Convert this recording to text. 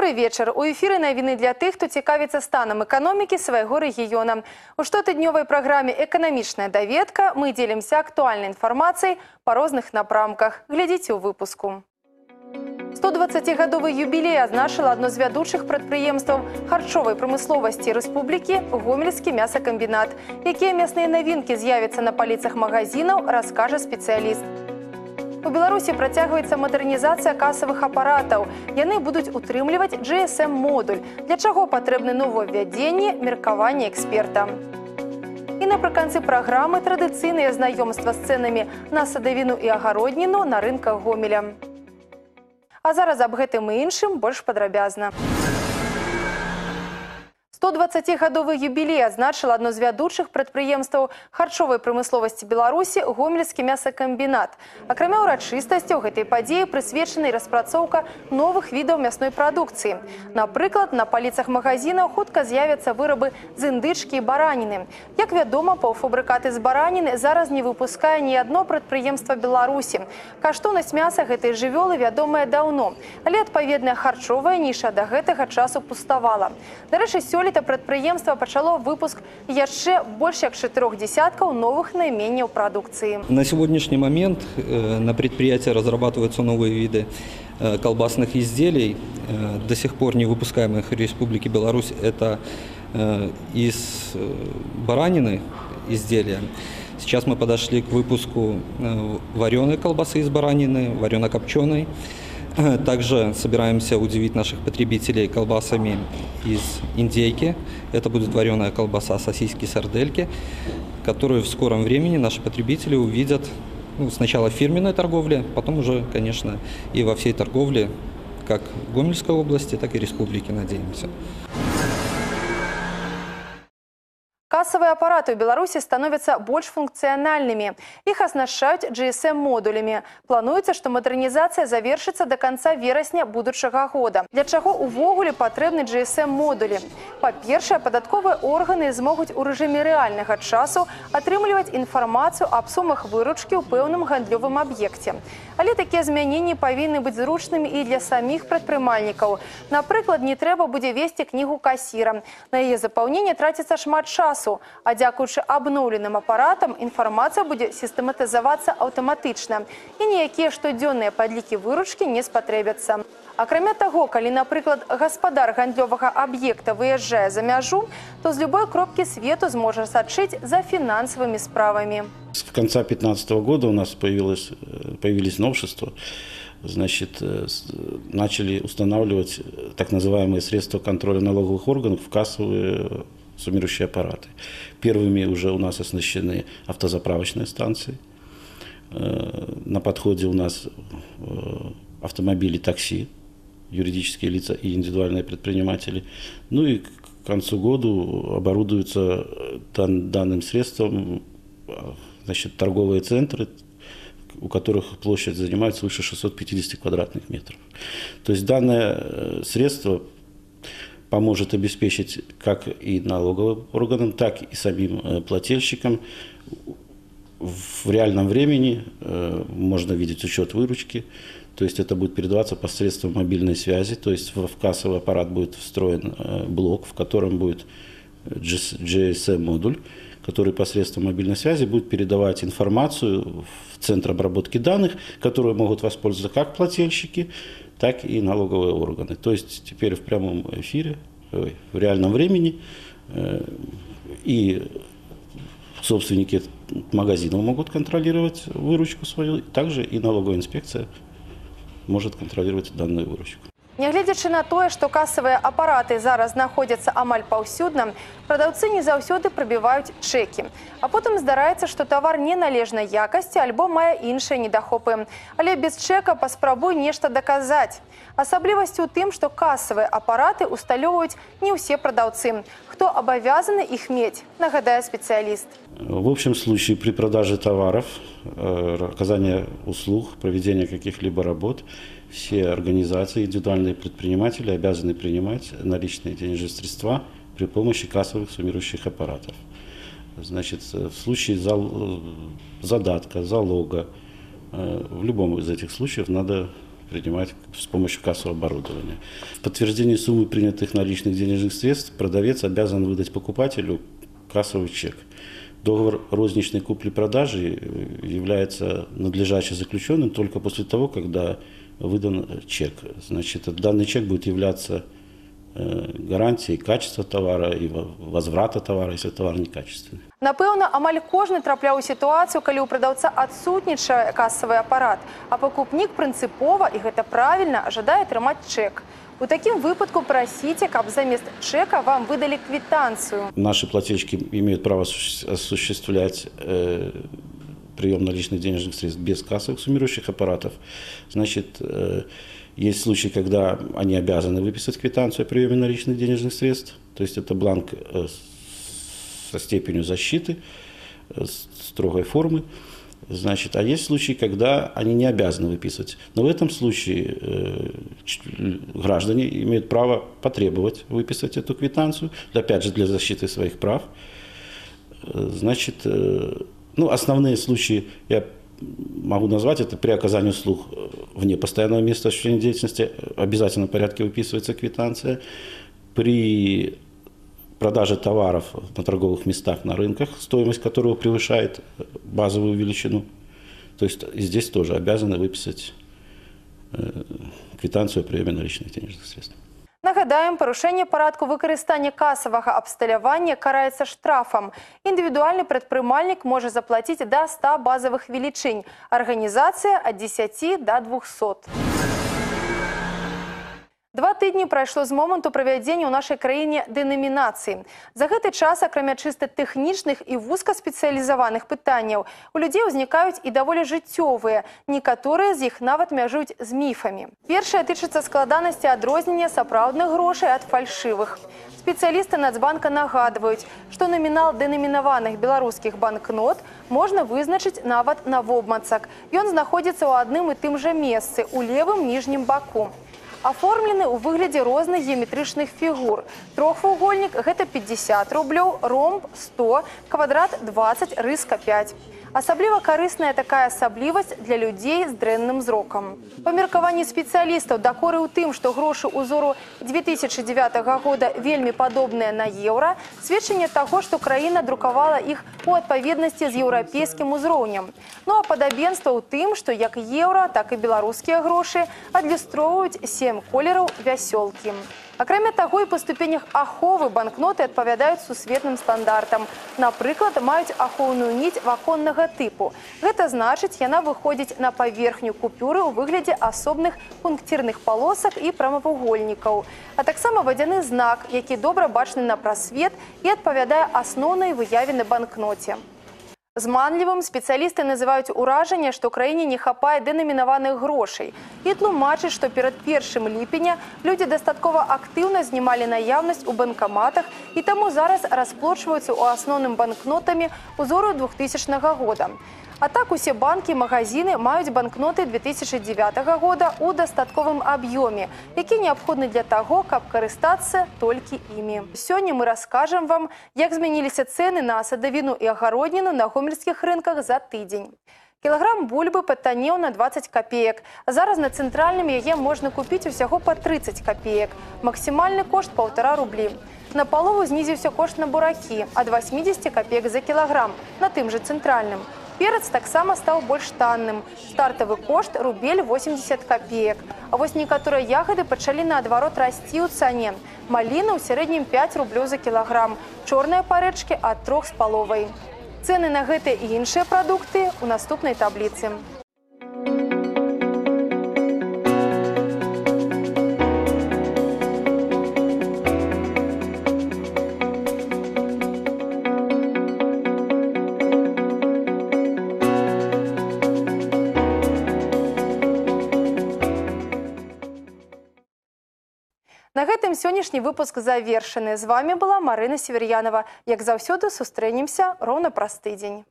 Добрый вечар. У эфіры навіны для тых, хто цікавіцца станам эканомікі свайго рэгіёна. У штотыднёвай праграме эканамічная даведка мы дзелімся актуальнай інфармацыяй па розных напрамках. Глядзіце ў выпуску. 120гадовы юбілей адзначыла адно з вядучых прадпрыемстваў харчовай прамысловасці рэспублікі гомельскі мясакамбінат. Якія мясныя навінкі з'явяцца на паліцах магазінаў, раскажа спецыяліст. У Беларусі працягваецца мадэрнізацыя касавых апаратаў. Яны будуць утрымліваць GSM-модуль, для чаго патрэбны новаўвядзенне меркавання эксперта. І напрыканцы праграмы традыцыйныя знаёмства з цэнамі на садавіну і агародніну на рынках гомеля. А зараз аб гэтым і іншым больш падрабязна. 120гадовы юбілей адзначыла адно з вядучых прадпрыемстваў харчовай прамысловасці беларусі гомельскі мясакамбінат акрамя ўрачыстасцяў гэтай падзеі прысвечанай распрацоўка новых відаў мясной прадукцыі напрыклад на паліцах магазінаў хутка з'явяцца вырабы з індычкі і бараніны. Як вядома паўфабрыкаты з бараніны зараз не выпускае ні адно прадпрыемства беларусі каштоўнасць мяса гэтай жывёлы вядомая даўно але адпаведная харчовая ніша да гэтага часу пуставала. Дарэчы сёлета Сёлета прадпрыемства пачало выпуск яшчэ больш як чатырох десяткаў новых найменняў прадукцыі. На сегодняшний момент э, на предприятии разрабатываются новые виды э, колбасных изделий, э, до сих пор не выпускаемых в Республике Беларусь. Это из баранины изделия. Сейчас мы подошли к выпуску вареной колбасы из баранины, варено-копченой. Также собираемся удивить наших потребителей колбасами из индейки. Это будет вареная колбаса, сосиски, сардельки, которую в скором времени наши потребители увидят ну, сначала в фирменной торговле, потом уже, конечно, и во всей торговле, как в Гомельской области, так и республики, надеемся. Кассовые аппараты в Беларуси становятся больш функциональными. Их оснащают GSM-модулями. Плануецца, што мадэрнізацыя завершыцца до конца верасня будучага года. Для чаго увогуле патрэбны GSM-модулі? Па-першае, падатковыя органы змогуць у рэжыме рэальнага часу атрымліваць інфармацыю аб сумах выручкі ў пэўным гандлёвым аб'екце. Але такія змяненні павінны быць зручнымі і для саміх прадпрымальнікаў. Напрыклад, не трэба будзе весці кнігу касіра. На яе запаўненне траціцца шмат часу часу. А дзякуючы абноўленым апаратам інфармацыя будзе сістэматызавацца аўтаматычна і ніякія штодзённыя падлікі выручкі не спатрэбяцца. Акрамя таго, калі, напрыклад, гаспадар гандлёвага аб'екта выязджае за мяжу, то з любой кропкі свету зможа сачыць за фінансавымі справамі. С конца 2015 года у нас появилось, э, появились новшества. Значит, э, начали устанавливать так называемые средства контроля налоговых органов в кассовые суммирующие аппараты. Первыми уже у нас оснащены автозаправочные станции. Э, на подходе у нас э, автомобили такси, юридические лица и индивидуальные предприниматели. Ну и к концу года оборудуются дан, данным средством значит, торговые центры, у которых площадь занимает свыше 650 квадратных метров. То есть данное э, средство поможет обеспечить как и налоговым органам, так и самим э, плательщикам. В реальном времени э, можно видеть учет выручки, то есть это будет передаваться посредством мобильной связи, то есть в кассовый аппарат будет встроен э, блок, в котором будет GSM-модуль, который посредством мобильной связи будет передавать информацию в центр обработки данных, которые могут воспользоваться как плательщики, так и налоговые органы. То есть теперь в прямом эфире, в реальном времени э, и собственники магазинов могут контролировать выручку свою, также и налоговая инспекция может контролировать данную выручку. Нягледзячы на тое, што касавыя апараты зараз знаходзяцца амаль паўсюдна, прадаўцы не заўсёды прабіваюць чэкі. А потым здараецца, што тавар неналежнай якасці альбо мае іншыя недахопы. Але без чэка паспрабуй нешта даказаць. Асаблівасць у тым, што касавыя апараты усталёўваюць не ўсе прадаўцы. Хто абавязаны іх мець, нагадае спецыяліст. В общем случае при продаже товаров, э, оказания услуг, проведения каких-либо работ, все организации, индивидуальные предприниматели обязаны принимать наличные денежные средства при помощи кассовых суммирующих аппаратов. Значит, в случае зал, задатка, залога, э, в любом из этих случаев надо принимать с помощью кассового оборудования. В подтверждении суммы принятых наличных денежных средств продавец обязан выдать покупателю кассовый чек. Договор розничной купли-продажи э, является надлежаще заключенным только после того, когда выдан чек. Значит, данный чек будет являться э, гарантией качества товара и возврата товара, если товар некачественный. Напэўна, амаль кожны трапляў у сітуацыю, калі ў прадаўца адсутнічае касавы апарат, а пакупнік прынцыпова і гэта правільна жадае атрымаць чэк. У такім выпадку прасіце, каб замест чека вам выдалі квитанцию. Наши плательщики имеют право осуществлять э, прием наличных денежных средств без кассовых суммирующих аппаратов. Значит, э, есть случаи, когда они обязаны выписать квитанцию о приеме наличных денежных средств. То есть это бланк э, со степенью защиты, э, строгой формы. Значит, а есть случаи, когда они не обязаны выписывать. Но в этом случае э, граждане имеют право потребовать выписать эту квитанцию, опять же, для защиты своих прав. Значит, ну, основные случаи я могу назвать, это при оказании услуг э, вне постоянного места осуществления деятельности, в обязательном порядке выписывается квитанция. При продажи товаров на торговых местах, на рынках, стоимость которого превышает базовую величину. То есть здесь тоже обязаны выписать э, квитанцию о приеме наличных денежных средств. Нагадаем, парушэнне парадку выкарыстання касавага абсталявання караецца штрафам. Індывідуальны прадпрымальнік можа заплаціць да 100 базавых велічынь. Арганізацыя ад 10 до 200. Два тыдні прайшло з моманту правядзення ў нашай краіне дэнамінацыі. За гэты час, акрамя чыста тэхнічных і вузкаспецыялізаваных пытанняў, у людзей узнікаюць і даволі жыццёвыя. Некаторыя з іх нават мяжуюць з міфамі. Першае тычыцца складанасці адрознення сапраўдных грошай ад фальшывых. Спецыялісты Нацбанка нагадваюць, што намінал дэнамінаваных беларускіх банкнот можна вызначыць нават на вобмацак. Ён знаходзіцца ў адным і тым жа месцы у левым ніжнім баку аформлены ў выглядзе розных геаметрычных фігур. Трохвугольнік гэта 50 рублёў, ромб 100, квадрат 20, рыска 5. Асабліва карысная такая асаблівасць для людзей з дрэнным зрокам. Па меркаванні спецыялістаў дакоры ў тым, што грошы ўзору 2009 года вельмі падобныя на еўра, сведчанне таго, што краіна друкавала іх у адпаведнасці з еўрапейскім узроўнем. Ну а падабенства ў тым, што як еўра, так і беларускія грошы адлюстроўваюць сем колераў вясёлкі. Акрамя таго і па ступенях аховы банкноты адпавядаюць сусветным стандартам. Напрыклад, маюць ахоўную ніць ваконнага тыпу. Гэта значыць, яна выходзіць на паверхню купюры ў выглядзе асобных пункцірных палосак і прамавугольнікаў. А таксама вадзяны знак, які добра бачны на прасвет і адпавядае асноўнай выяве на банкноце. Зманлівым спецыялісты называюць уражанне, што краіне не хапае дэнамінаваных грошай і тлумачыць, што перад першым ліпеня людзі дастаткова актыўна знімалі наяўнасць у банкаматах і таму зараз расплочваюцца ў асноўным банкнотамі ўзору 2000 года. А так усе банкі і магазины маюць банкноты 2009 года ў дастатковым аб'ёме, які неабходны для таго, каб карыстацца толькі імі. Сёння мы раскажам вам, як змяніліся цэны на садавіну і агародніну на гомельскіх рынках за тыдзень. Кілаграм бульбы патанеў на 20 копеек. Зараз на цэнтральным яе можна купіць усяго па 30 копеек. Максімальны кошт паўтара рублі. На палову знізіўся кошт на буракі ад 80 копеек за кілаграм на тым жа цэнтральным. Перец таксама стаў больш танным. Стартавы кошт рубель 80 копеек. А вось некаторыя ягады пачалі наадварот расці ў цане. Маліна ў сярэднім 5 рублёў за кілаграм. Чорныя парэчкі ад трох з паловай. Цэны на гэтыя і іншыя прадукты ў наступнай табліцы. На гэтым сённяшні выпуск завершаны. З вами была Марына Север'янова. Як заўсёды сустрэнемся роўна праз тыдзень.